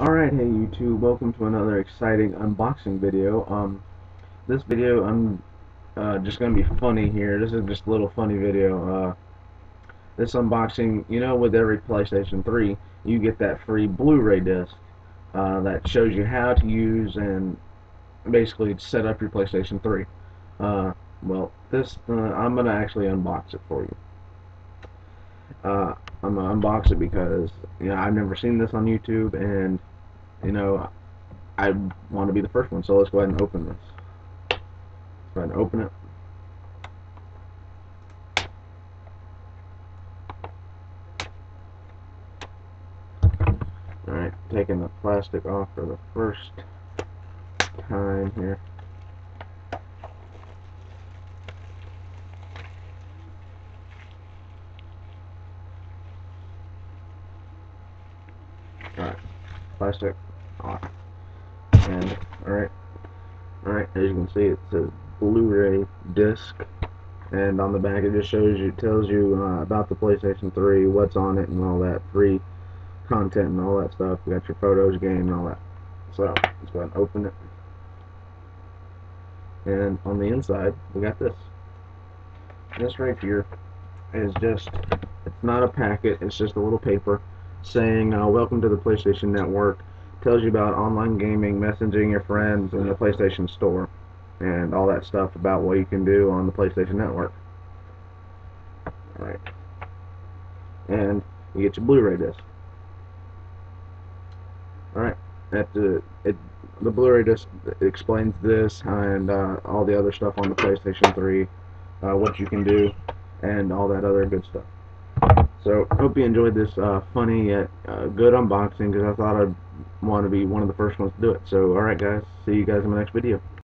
Alright, hey YouTube, welcome to another exciting unboxing video. Um, this video, I'm uh, just going to be funny here. This is just a little funny video. Uh, this unboxing, you know, with every PlayStation 3, you get that free Blu-ray disc uh, that shows you how to use and basically set up your PlayStation 3. Uh, well, this, uh, I'm going to actually unbox it for you. I'm gonna unbox it because you know I've never seen this on YouTube, and you know, I want to be the first one, so let's go ahead and open this. Let's go ahead and open it. Alright, taking the plastic off for the first time here. Alright, plastic and alright, alright, as you can see it says Blu-ray disc and on the back it just shows you, tells you uh, about the PlayStation 3, what's on it and all that, free content and all that stuff. You got your photos, game and all that. So, let's go ahead and open it. And on the inside, we got this. This right here is just, it's not a packet, it's just a little paper saying, uh, welcome to the PlayStation Network tells you about online gaming, messaging your friends, and the PlayStation Store, and all that stuff about what you can do on the PlayStation Network. Alright. And you get your Blu-ray disc. Alright. At the it the Blu-ray disc explains this and uh, all the other stuff on the PlayStation 3, uh, what you can do, and all that other good stuff. So, hope you enjoyed this uh, funny yet uh, good unboxing because I thought I'd want to be one of the first ones to do it. So, alright guys, see you guys in the next video.